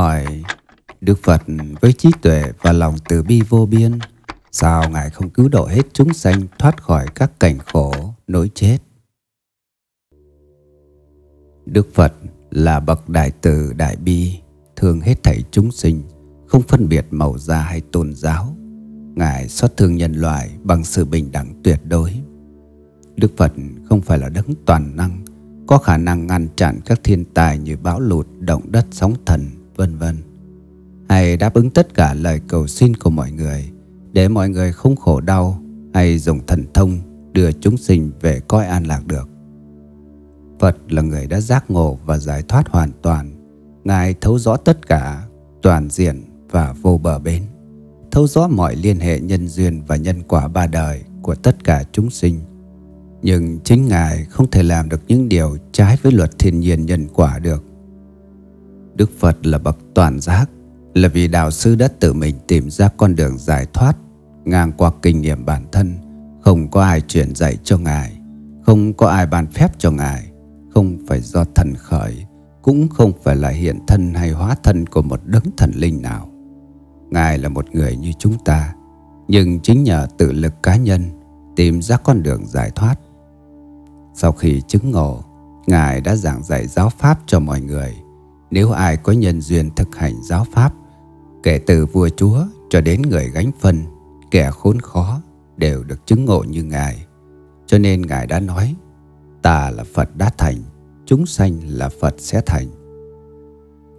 Hỏi Đức Phật với trí tuệ và lòng từ bi vô biên Sao Ngài không cứu độ hết chúng sanh thoát khỏi các cảnh khổ, nỗi chết? Đức Phật là bậc đại từ đại bi, thương hết thảy chúng sinh, không phân biệt màu da hay tôn giáo. Ngài xót thương nhân loại bằng sự bình đẳng tuyệt đối. Đức Phật không phải là đấng toàn năng, có khả năng ngăn chặn các thiên tài như bão lụt, động đất, sóng thần, vân vân. Hay đáp ứng tất cả lời cầu xin của mọi người để mọi người không khổ đau hay dùng thần thông đưa chúng sinh về coi an lạc được. Phật là người đã giác ngộ và giải thoát hoàn toàn. Ngài thấu rõ tất cả, toàn diện và vô bờ bến. Thấu rõ mọi liên hệ nhân duyên và nhân quả ba đời của tất cả chúng sinh. Nhưng chính Ngài không thể làm được những điều trái với luật thiên nhiên nhân quả được. Đức Phật là bậc toàn giác, là vì đạo sư đã tự mình tìm ra con đường giải thoát ngang qua kinh nghiệm bản thân, không có ai truyền dạy cho Ngài, không có ai ban phép cho Ngài không phải do thần khởi, cũng không phải là hiện thân hay hóa thân của một đấng thần linh nào. Ngài là một người như chúng ta, nhưng chính nhờ tự lực cá nhân tìm ra con đường giải thoát. Sau khi chứng ngộ, Ngài đã giảng dạy giáo pháp cho mọi người. Nếu ai có nhân duyên thực hành giáo pháp, kể từ vua chúa cho đến người gánh phân, kẻ khốn khó đều được chứng ngộ như Ngài. Cho nên Ngài đã nói Ta là Phật đã thành, chúng sanh là Phật sẽ thành.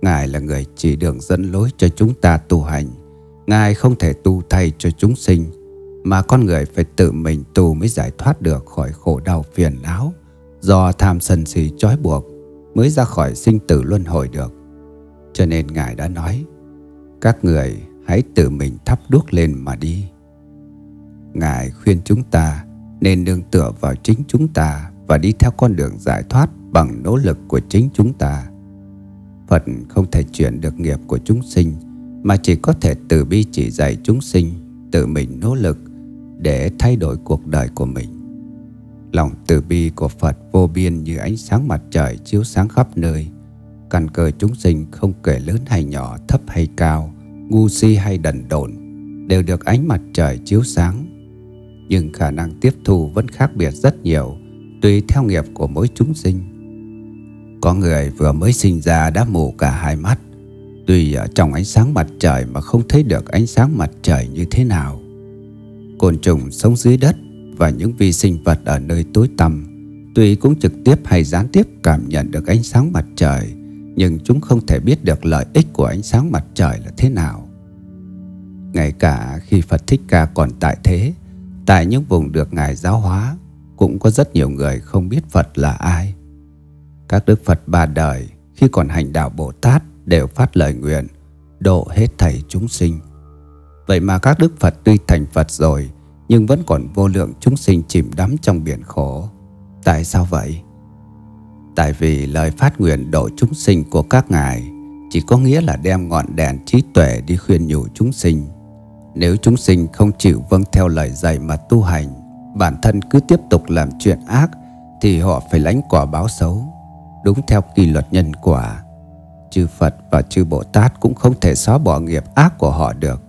Ngài là người chỉ đường dẫn lối cho chúng ta tu hành. Ngài không thể tu thay cho chúng sinh, mà con người phải tự mình tu mới giải thoát được khỏi khổ đau phiền não do tham sân si trói buộc mới ra khỏi sinh tử luân hồi được. Cho nên Ngài đã nói, các người hãy tự mình thắp đuốc lên mà đi. Ngài khuyên chúng ta nên nương tựa vào chính chúng ta và đi theo con đường giải thoát bằng nỗ lực của chính chúng ta. Phật không thể chuyển được nghiệp của chúng sinh mà chỉ có thể từ bi chỉ dạy chúng sinh tự mình nỗ lực để thay đổi cuộc đời của mình. Lòng từ bi của Phật vô biên như ánh sáng mặt trời chiếu sáng khắp nơi. Căn cơ chúng sinh không kể lớn hay nhỏ, thấp hay cao, ngu si hay đần độn đều được ánh mặt trời chiếu sáng. Nhưng khả năng tiếp thu vẫn khác biệt rất nhiều tùy theo nghiệp của mỗi chúng sinh. Có người vừa mới sinh ra đã mù cả hai mắt, tùy ở trong ánh sáng mặt trời mà không thấy được ánh sáng mặt trời như thế nào. Côn trùng sống dưới đất và những vi sinh vật ở nơi tối tăm, tuy cũng trực tiếp hay gián tiếp cảm nhận được ánh sáng mặt trời, nhưng chúng không thể biết được lợi ích của ánh sáng mặt trời là thế nào. Ngay cả khi Phật Thích Ca còn tại thế, tại những vùng được Ngài giáo hóa, cũng có rất nhiều người không biết Phật là ai. Các đức Phật ba đời khi còn hành đạo Bồ Tát đều phát lời nguyện độ hết thảy chúng sinh. Vậy mà các đức Phật tuy thành Phật rồi nhưng vẫn còn vô lượng chúng sinh chìm đắm trong biển khổ. Tại sao vậy? Tại vì lời phát nguyện độ chúng sinh của các ngài chỉ có nghĩa là đem ngọn đèn trí tuệ đi khuyên nhủ chúng sinh. Nếu chúng sinh không chịu vâng theo lời dạy mà tu hành, bản thân cứ tiếp tục làm chuyện ác, thì họ phải lãnh quả báo xấu, đúng theo kỳ luật nhân quả chư phật và chư bồ tát cũng không thể xóa bỏ nghiệp ác của họ được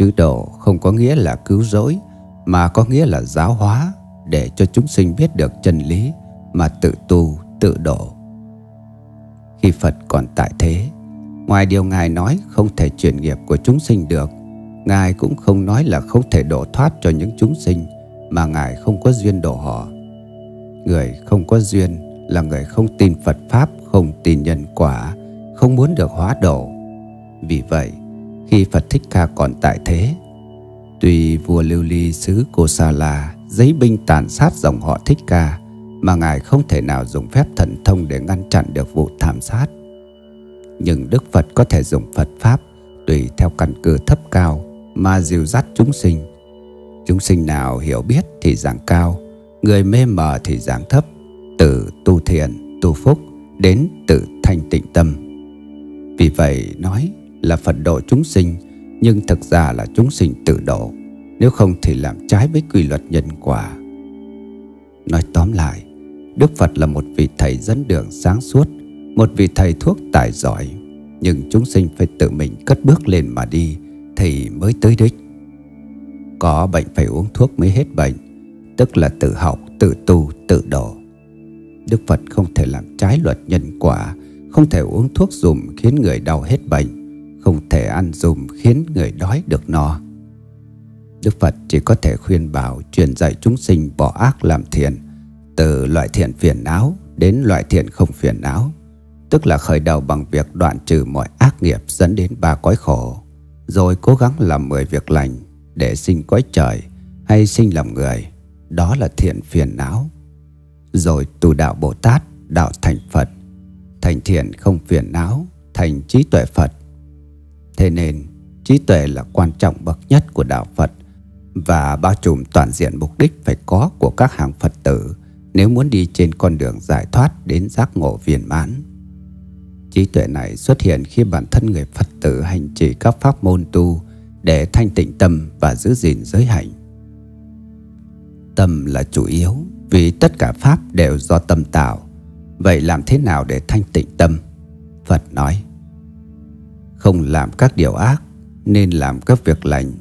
chứ độ không có nghĩa là cứu rỗi mà có nghĩa là giáo hóa để cho chúng sinh biết được chân lý mà tự tu tự độ khi phật còn tại thế ngoài điều ngài nói không thể chuyển nghiệp của chúng sinh được ngài cũng không nói là không thể độ thoát cho những chúng sinh mà Ngài không có duyên độ họ. Người không có duyên là người không tin Phật Pháp, không tin nhân quả, không muốn được hóa độ. Vì vậy, khi Phật Thích Ca còn tại thế, tuy vua Lưu Ly xứ Cô Sa La giấy binh tàn sát dòng họ Thích Ca, mà Ngài không thể nào dùng phép thần thông để ngăn chặn được vụ thảm sát. Nhưng Đức Phật có thể dùng Phật Pháp tùy theo căn cứ thấp cao mà dìu dắt chúng sinh. Chúng sinh nào hiểu biết thì giảng cao Người mê mờ thì giảng thấp Từ tu thiền, tu phúc Đến tự thanh tịnh tâm. Vì vậy nói là Phật độ chúng sinh Nhưng thực ra là chúng sinh tự độ Nếu không thì làm trái với quy luật nhân quả. Nói tóm lại Đức Phật là một vị thầy dẫn đường sáng suốt Một vị thầy thuốc tài giỏi Nhưng chúng sinh phải tự mình cất bước lên mà đi Thì mới tới đích. Có bệnh phải uống thuốc mới hết bệnh Tức là tự học, tự tu, tự độ. Đức Phật không thể làm trái luật nhân quả Không thể uống thuốc dùm khiến người đau hết bệnh. Không thể ăn dùm khiến người đói được no. Đức Phật chỉ có thể khuyên bảo truyền dạy chúng sinh bỏ ác làm thiện Từ loại thiện phiền não đến loại thiện không phiền não Tức là khởi đầu bằng việc đoạn trừ mọi ác nghiệp dẫn đến ba cõi khổ Rồi cố gắng làm mười việc lành để sinh cõi trời hay sinh làm người Đó là thiện phiền não. Rồi tu đạo Bồ Tát, đạo thành Phật Thành thiện không phiền não, thành trí tuệ Phật Thế nên, trí tuệ là quan trọng bậc nhất của đạo Phật và bao trùm toàn diện mục đích phải có của các hàng Phật tử nếu muốn đi trên con đường giải thoát đến giác ngộ viên mãn. Trí tuệ này xuất hiện khi bản thân người Phật tử hành trì các pháp môn tu để thanh tịnh tâm và giữ gìn giới hạnh. Tâm là chủ yếu vì tất cả pháp đều do tâm tạo. Vậy làm thế nào để thanh tịnh tâm? Phật nói: không làm các điều ác, nên làm các việc lành,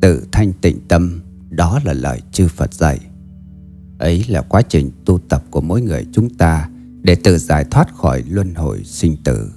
Tự thanh tịnh tâm, Đó là lời chư Phật dạy. Ấy là quá trình tu tập của mỗi người chúng ta Để tự giải thoát khỏi luân hồi sinh tử.